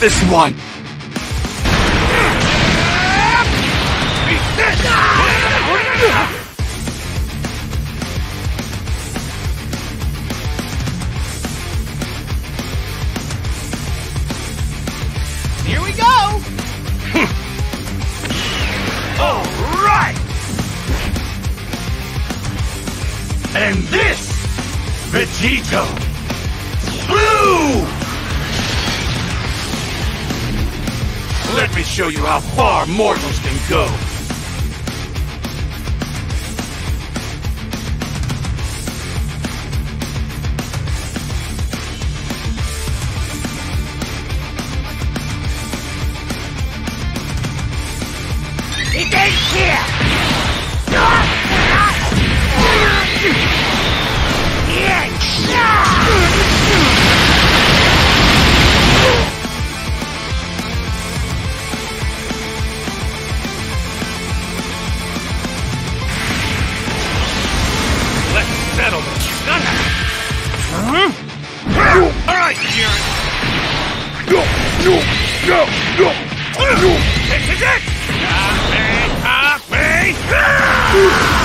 this one! Here we go! All right! And this, Vegito, Blue! Let me show you how far mortals can go. settled. None of it. Huh? All right, Kieran. No, no, no, no. This is it. Me, me.